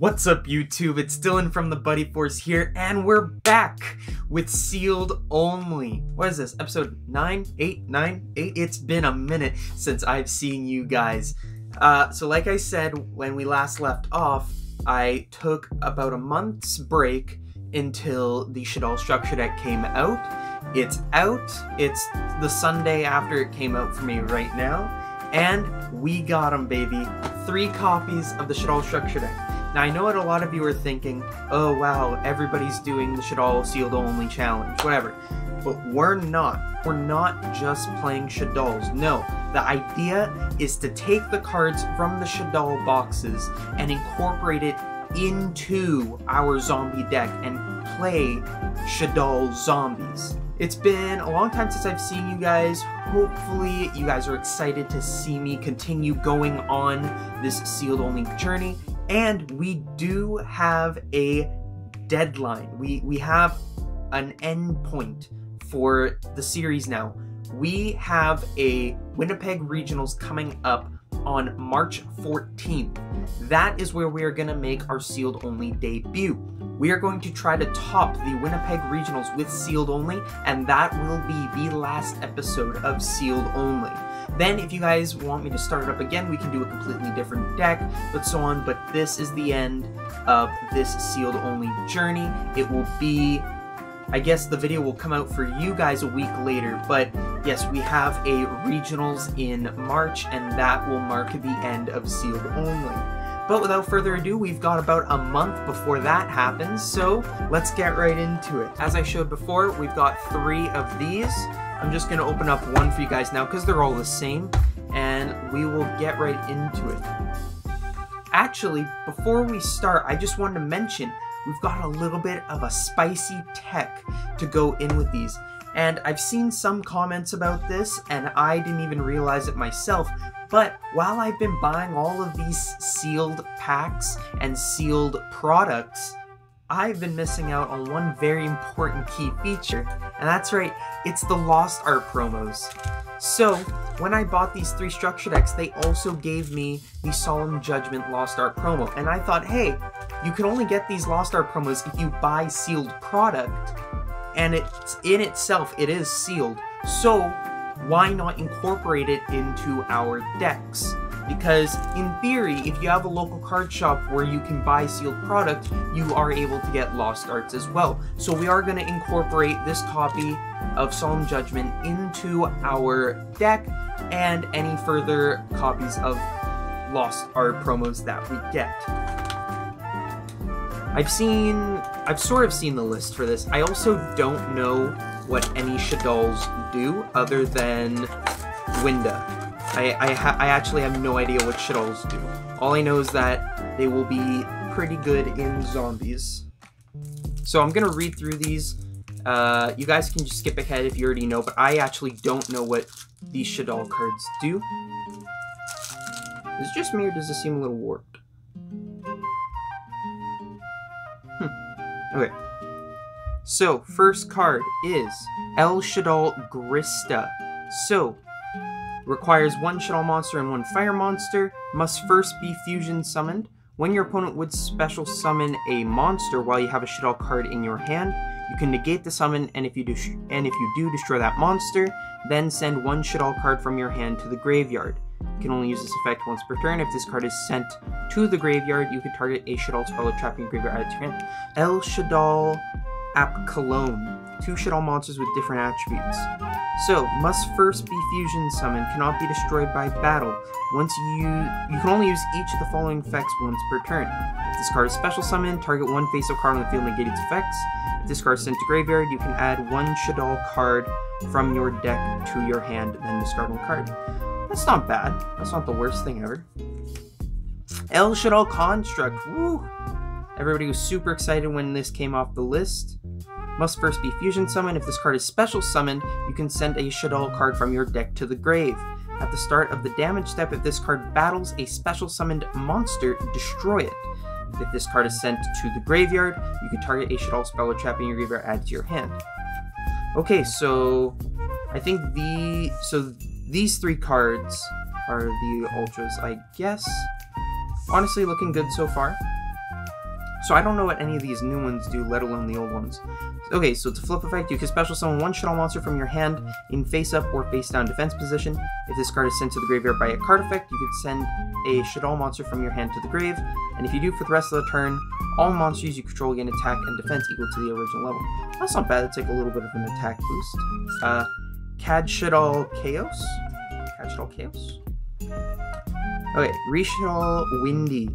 What's up, YouTube? It's Dylan from the Buddy Force here, and we're back with Sealed Only. What is this, episode 9? 8? 9? 8? It's been a minute since I've seen you guys. Uh, so like I said when we last left off, I took about a month's break until the Shaddoll Structure Deck came out. It's out. It's the Sunday after it came out for me right now. And we got them, baby. Three copies of the Shaddoll Structure Deck. Now, I know what a lot of you are thinking, oh wow, everybody's doing the Shaddoll Sealed Only challenge, whatever. But we're not. We're not just playing Shaddolls. No, the idea is to take the cards from the Shaddoll boxes and incorporate it into our zombie deck and play Shaddoll zombies. It's been a long time since I've seen you guys. Hopefully, you guys are excited to see me continue going on this sealed only journey. And we do have a deadline. We we have an end point for the series now. We have a Winnipeg Regionals coming up on March 14th. That is where we are going to make our sealed only debut. We are going to try to top the Winnipeg Regionals with sealed only, and that will be the last episode of sealed only. Then if you guys want me to start it up again, we can do a completely different deck, but so on. But this is the end of this sealed only journey. It will be I guess the video will come out for you guys a week later, but yes, we have a regionals in March, and that will mark the end of Sealed Only. But without further ado, we've got about a month before that happens, so let's get right into it. As I showed before, we've got three of these. I'm just going to open up one for you guys now because they're all the same, and we will get right into it. Actually, before we start, I just wanted to mention we've got a little bit of a spicy tech to go in with these. And I've seen some comments about this, and I didn't even realize it myself. But while I've been buying all of these sealed packs and sealed products, I've been missing out on one very important key feature, and that's right, it's the Lost Art promos. So, when I bought these three structure decks, they also gave me the Solemn Judgment Lost Art promo, and I thought, hey, you can only get these Lost Art promos if you buy sealed product, and it's in itself, it is sealed, so why not incorporate it into our decks? because in theory, if you have a local card shop where you can buy sealed product, you are able to get lost arts as well. So we are going to incorporate this copy of Solemn Judgment into our deck and any further copies of lost art promos that we get. I've seen, I've sort of seen the list for this. I also don't know what any Shaddolls do other than Winda. I, I, I, actually have no idea what Shaddolls do. All I know is that they will be pretty good in zombies. So I'm gonna read through these. Uh, you guys can just skip ahead if you already know, but I actually don't know what these Shaddoll cards do. Is it just me or does this seem a little warped? Okay. So, first card is El Shaddoll Grysta. So, Requires one Shaddoll monster and one fire monster. Must first be fusion summoned. When your opponent would special summon a monster while you have a Shaddoll card in your hand, you can negate the summon, and if you do, and if you do destroy that monster, then send one Shaddoll card from your hand to the graveyard. You can only use this effect once per turn. If this card is sent to the graveyard, you can target a Shaddoll spell or trapping graveyard added to your. El Shaddoll Apkallone two Shaddoll monsters with different attributes. So, must first be fusion summoned, cannot be destroyed by battle. Once you you can only use each of the following effects once per turn. If this card is special summoned, target one face-up card on the field negating its effects. If this card is sent to graveyard, you can add one Shaddoll card from your deck to your hand, then discard one card. That's not bad. That's not the worst thing ever. El Shaddoll Construct. Woo! Everybody was super excited when this came off the list. Must first be fusion summoned. If this card is special summoned, you can send a Shaddoll card from your deck to the grave. At the start of the damage step, if this card battles a special summoned monster, destroy it. If this card is sent to the graveyard, you can target a Shaddoll spell or trap in your graveyard add to your hand. Okay, so I think the so these three cards are the ultras, I guess. Honestly, looking good so far. So I don't know what any of these new ones do, let alone the old ones. Okay, so it's a flip effect. You can special summon one Shaddoll monster from your hand in face up or face down defense position. If this card is sent to the graveyard by a card effect, you can send a Shaddoll monster from your hand to the grave. And if you do for the rest of the turn, all monsters you control gain attack and defense equal to the original level. That's not bad, it's like a little bit of an attack boost. Uh, Qadshaddoll Keios? Qadshaddoll Keios? Okay, Reeshaddoll Wendi.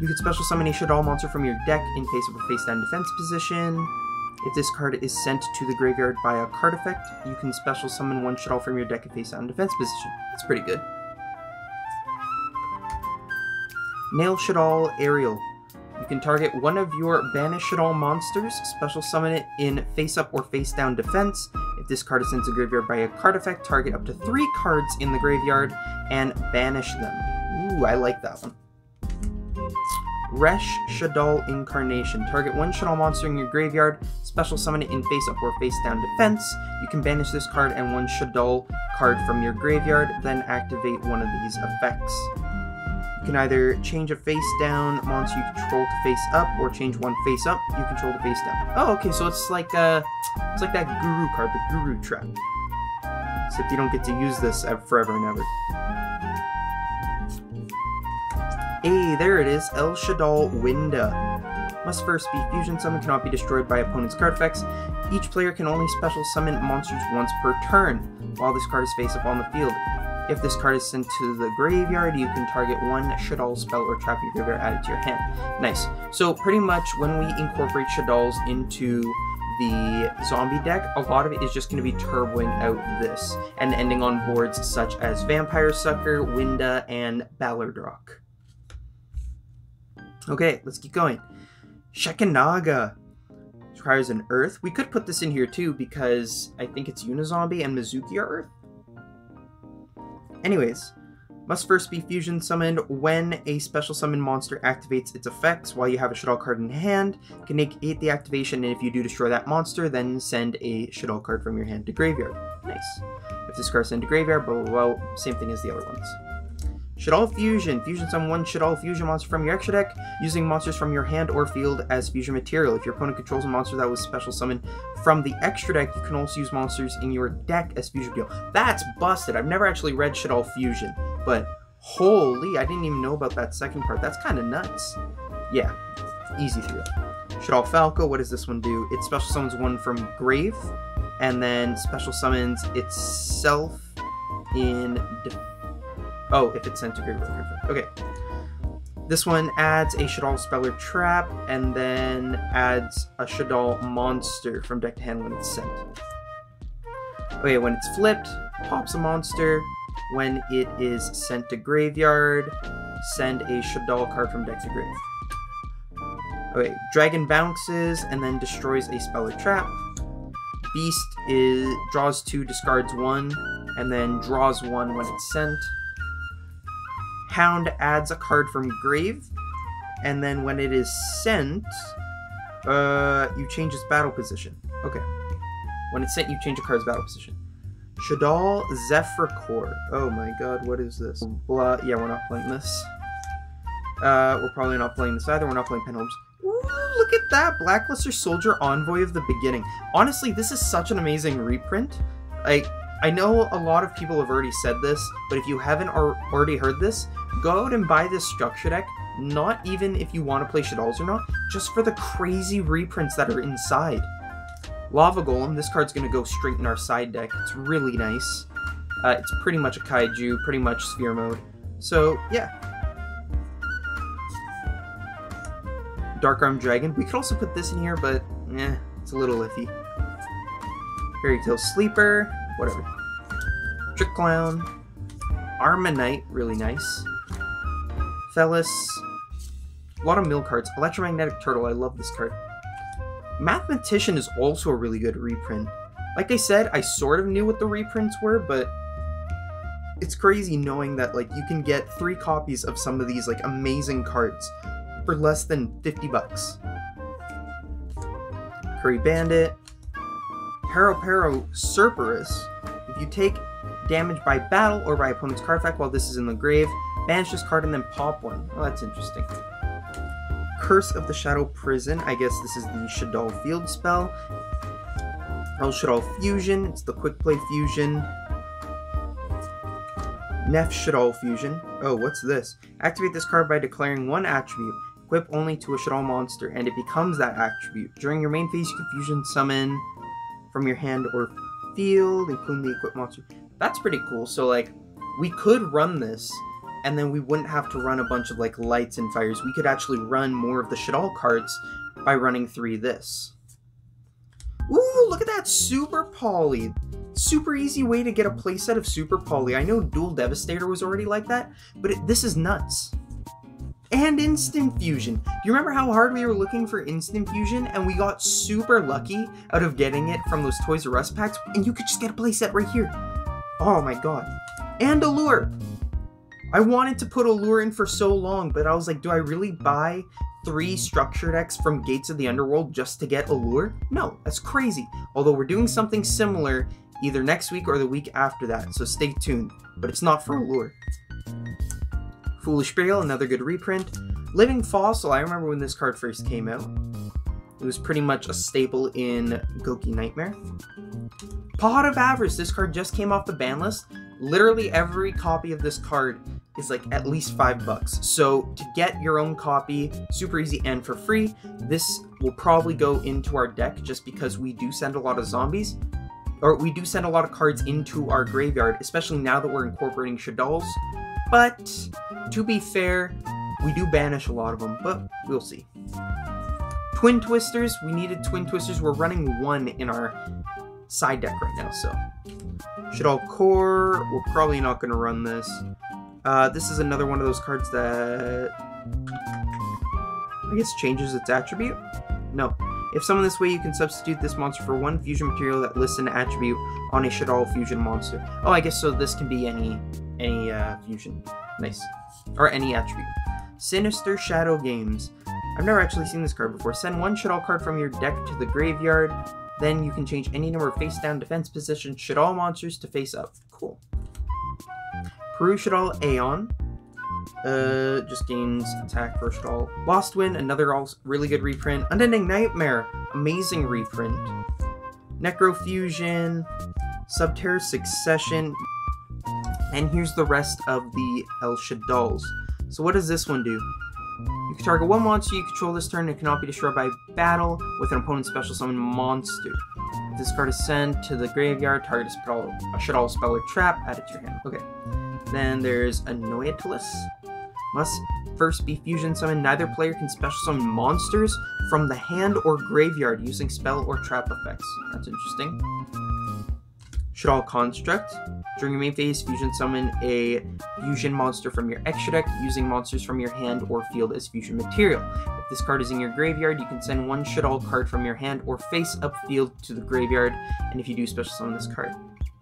You can special summon a Shaddoll monster from your deck in face up or face down defense position. If this card is sent to the graveyard by a card effect, you can special summon one Shaddoll from your deck in face down defense position. That's pretty good. Naelshaddoll Ariel. You can target one of your banished Shaddoll monsters, special summon it in face up or face down defense. If this card is sent to the graveyard by a card effect, target up to three cards in the graveyard and banish them. Ooh, I like that one. Resh Shaddoll Incarnation. Target one Shaddoll monster in your graveyard, special summon it in face up or face down defense. You can banish this card and one Shaddoll card from your graveyard, then activate one of these effects. You can either change a face down monster you control to face up, or change one face up you control to face down. Oh, okay, so it's like uh, it's like that Guru card, the Guru Trap. Except you don't get to use this forever and ever. Hey, there it is, El Shaddoll Winda. Must first be fusion summon, cannot be destroyed by opponent's card effects. Each player can only special summon monsters once per turn, while this card is face up on the field. If this card is sent to the graveyard, you can target one Shaddoll spell or trap your graveyard added to your hand. Nice. So pretty much when we incorporate Shaddolls into the zombie deck, a lot of it is just going to be turboing out this, and ending on boards such as Vampire Sucker, Winda, and Ballardrock. Okay, let's keep going. Shekhinaga requires an Earth. We could put this in here too because I think it's Unizombie and Mezuki are Earth. Anyways, must first be fusion summoned when a special summon monster activates its effects while you have a Shaddoll card in hand. Can negate the activation, and if you do destroy that monster, then send a Shaddoll card from your hand to graveyard. Nice. If this card sent to graveyard, blah, blah, blah, same thing as the other ones. Shaddoll Fusion. Fusion summon one Shaddoll Fusion monster from your extra deck, using monsters from your hand or field as fusion material. If your opponent controls a monster that was special summoned from the extra deck, you can also use monsters in your deck as fusion material. That's busted. I've never actually read Shaddoll Fusion, but holy, I didn't even know about that second part. That's kind of nuts. Yeah, easy through Shaddoll Falco, what does this one do? It special summons one from Grave, and then special summons itself in Oh, if it's sent to graveyard. Okay. This one adds a Shaddoll Speller Trap, and then adds a Shaddoll Monster from deck to hand when it's sent. Okay, when it's flipped, pops a monster. When it is sent to graveyard, send a Shaddoll card from deck to grave. Okay, Dragon bounces and then destroys a Speller Trap. Beast is draws two, discards one, and then draws one when it's sent. Hound adds a card from Grave, and then when it is sent, uh, you change its battle position. Okay. When it's sent, you change a card's battle position. Shaddoll Zephyr. Oh my god, what is this? Blah. Yeah, we're not playing this. Uh, we're probably not playing this either. We're not playing Penholmes. Ooh, look at that! Blackluster Soldier Envoy of the Beginning. Honestly, this is such an amazing reprint. Like, I know a lot of people have already said this, but if you haven't already heard this, go out and buy this structure deck, not even if you want to play Shaddolls or not, just for the crazy reprints that are inside. Lava Golem, this card's going to go straight in our side deck. It's really nice. Uh, it's pretty much a kaiju, pretty much sphere mode. So, yeah. Dark Arm Dragon. We could also put this in here, but, eh, it's a little iffy. Fairy Tale Sleeper whatever. Trick Clown, Armanite, really nice. Felis, a lot of mill cards. Electromagnetic Turtle, I love this card. Mathematician is also a really good reprint. Like I said, I sort of knew what the reprints were, but it's crazy knowing that like you can get three copies of some of these like amazing cards for less than 50 bucks. Kuribandit, Paroparo Cerberus. If you take damage by battle or by opponent's card effect while this is in the grave, banish this card and then pop one. Oh, that's interesting. Curse of the Shadow Prison. I guess this is the Shaddoll field spell. El Shaddoll Fusion. It's the quick play fusion. Nephe Shaddoll Fusion. Oh, what's this? Activate this card by declaring one attribute. Equip only to a Shaddoll monster, and it becomes that attribute. During your main phase, you can fusion summon from your hand or field, including the equipped monster. That's pretty cool. So, like, we could run this and then we wouldn't have to run a bunch of like lights and fires. We could actually run more of the Shaddoll cards by running three this. Ooh, look at that Super Poly. Super easy way to get a playset of Super Poly. I know Duel Devastator was already like that, but it, this is nuts. And Instant Fusion. Do you remember how hard we were looking for Instant Fusion and we got super lucky out of getting it from those Toys R Us packs and you could just get a playset right here. Oh my god. And Allure. I wanted to put Allure in for so long, but I was like, do I really buy three structure decks from Gates of the Underworld just to get Allure? No, that's crazy. Although we're doing something similar either next week or the week after that, so stay tuned. But it's not for Allure. Foolish Burial, another good reprint. Living Fossil, I remember when this card first came out. It was pretty much a staple in Goki Nightmare. Pot of Avarice, this card just came off the ban list. Literally every copy of this card is like at least five bucks. So to get your own copy, super easy and for free, this will probably go into our deck just because we do send a lot of zombies. Or we do send a lot of cards into our graveyard, especially now that we're incorporating Shaddolls. But to be fair, we do banish a lot of them, but we'll see. Twin Twisters, we needed Twin Twisters. We're running one in our side deck right now, so. Shaddoll Core, we're probably not going to run this. Uh, this is another one of those cards that I guess changes its attribute? No. If summoned this way, you can substitute this monster for one fusion material that lists an attribute on a Shaddoll fusion monster. Oh, I guess so this can be any any uh, fusion. Nice. Or any attribute. Sinister Shadow Games. I've never actually seen this card before. Send one Shaddoll card from your deck to the graveyard. Then you can change any number of face-down defense positions Shaddoll monsters to face up. Cool. Peru Shaddoll Aeon. Uh, just gains attack for Shaddoll. Lost Wind, another really good reprint. Unending Nightmare, amazing reprint. Necro Fusion, Subterror Succession, and here's the rest of the El Shaddolls. So what does this one do? You can target one monster you control this turn and cannot be destroyed by battle with an opponent's special summon monster. If this card is sent to the graveyard, target a, spell, a Shaddoll spell or trap, add it to your hand. Okay. Then there's Anoyatyllis. Must first be fusion summoned. Neither player can special summon monsters from the hand or graveyard using spell or trap effects. That's interesting. Shaddoll Construct. During your main phase, fusion summon a fusion monster from your extra deck using monsters from your hand or field as fusion material. If this card is in your graveyard, you can send one Shaddoll card from your hand or face up field to the graveyard, and if you do special summon this card.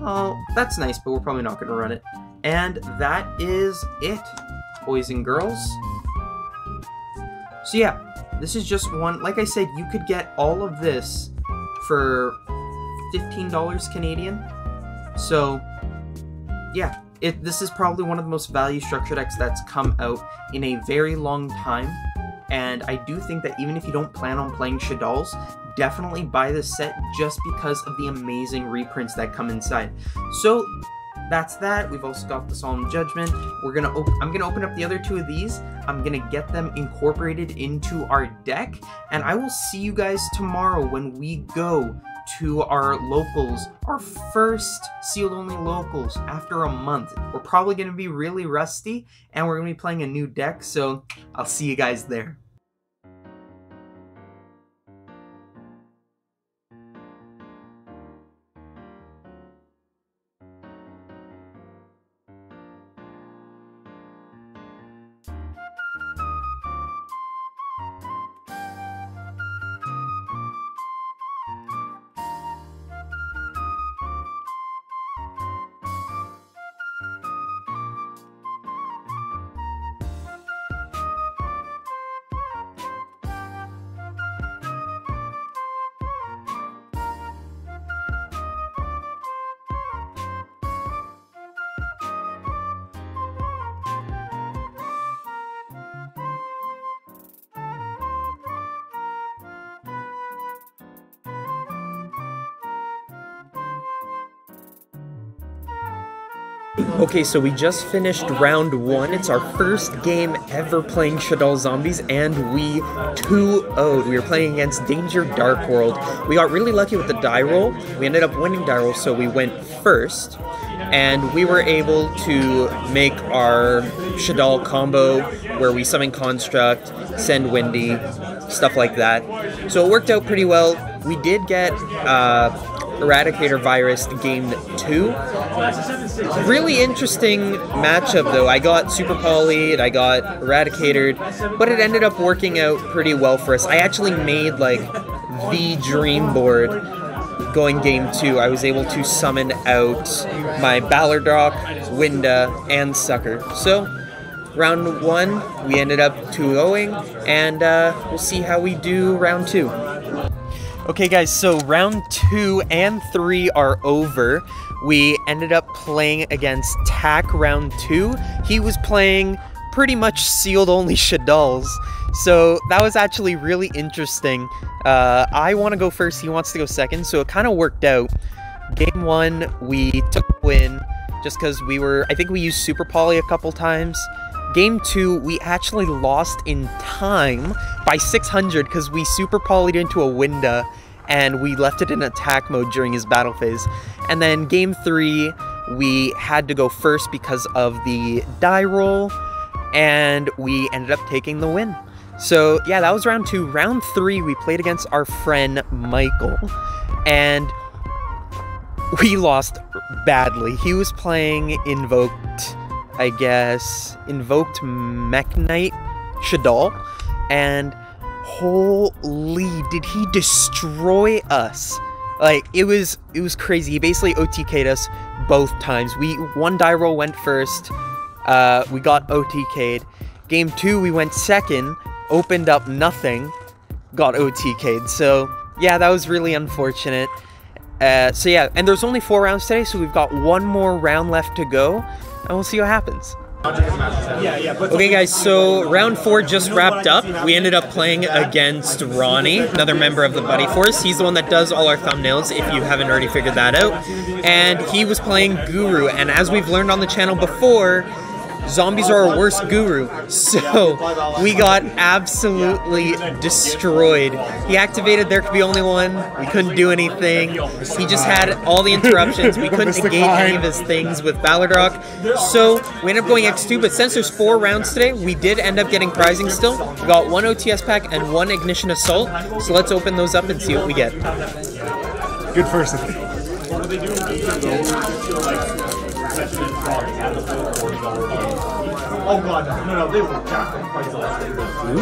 Oh, that's nice, but we're probably not going to run it. And that is it, boys and girls. So yeah, this is just one, like I said, you could get all of this for $15 Canadian. So yeah, it, this is probably one of the most value structure decks that's come out in a very long time. And I do think that even if you don't plan on playing Shaddolls, definitely buy this set just because of the amazing reprints that come inside. So that's that. We've also got the Solemn Judgment. We're gonna. I'm gonna open up the other two of these. I'm gonna get them incorporated into our deck, and I will see you guys tomorrow when we go to our locals, our first sealed only locals after a month. We're probably going to be really rusty and we're going to be playing a new deck, so I'll see you guys there. Okay, so we just finished round one. It's our first game ever playing Shaddoll Zombies, and we 2-0'd. We were playing against Danger Dark World. We got really lucky with the die roll. We ended up winning die roll, so we went first. And we were able to make our Shaddoll combo where we summon Construct, send Wendi, stuff like that. So it worked out pretty well. We did get uh, Eradicator Virus game two. Really interesting matchup though. I got Super Polyed, I got Eradicated, but it ended up working out pretty well for us. I actually made like the dream board going game two. I was able to summon out my Ballardrock, Winda, and Sucker. So round one, we ended up 2-0ing, and uh, we'll see how we do round two. Okay, guys, so round two and three are over. We ended up playing against Tack round two. He was playing pretty much sealed only Shaddolls. So that was actually really interesting. Uh, I want to go first, he wants to go second, so it kind of worked out. Game one, we took a win just because we were, I think we used Super Poly a couple times. Game 2, we actually lost in time by 600 because we super polyed into a Winda and we left it in attack mode during his battle phase. And then game 3, we had to go first because of the die roll and we ended up taking the win. So yeah, that was round 2. Round 3, we played against our friend Michael and we lost badly. He was playing Invoked I guess, invoked Mekk-Knight Shaddoll, and holy, did he destroy us? Like it was, it was crazy. He basically OTK'd us both times. We one die roll went first. Uh, we got OTK'd. Game two, we went second, opened up nothing, got OTK'd. So yeah, that was really unfortunate. Uh, so yeah, and there's only four rounds today, so we've got one more round left to go and we'll see what happens. Okay, guys, so round four just wrapped up. We ended up playing against Ronnie, another member of the Buddy Force. He's the one that does all our thumbnails, if you haven't already figured that out. And he was playing Guru, and as we've learned on the channel before, Zombies are our worst guru. So we got absolutely destroyed. He activated There Could Be Only One. We couldn't do anything. He just had all the interruptions. We couldn't negate any of his things with Ballardrock. So we ended up going X2, but since there's four rounds today, we did end up getting prizing still. We got one OTS pack and one Ignition Assault. So let's open those up and see what we get. Good person. Oh god, no, no, they were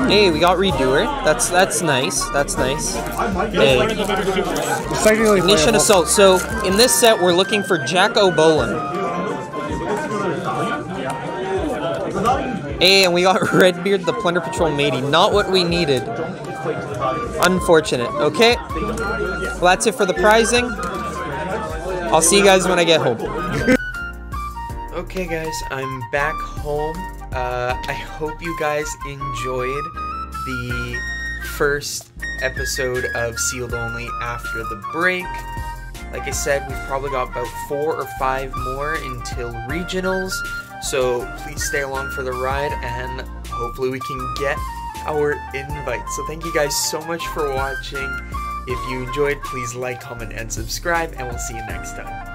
Hey, we got Redoer. That's that's nice. That's nice. Hey. Ignition Assault. So in this set, we're looking for Jack-o-Bolan. Hey, and we got Redbeard, the Plunder Patrol matey. Not what we needed. Unfortunate. Okay. Well, that's it for the prizing. I'll see you guys when I get home. Okay guys, I'm back home. Uh, I hope you guys enjoyed the first episode of Sealed Only after the break. Like I said, we've probably got about four or five more until regionals, so please stay along for the ride and hopefully we can get our invite. So thank you guys so much for watching. If you enjoyed, please like, comment, and subscribe, and we'll see you next time.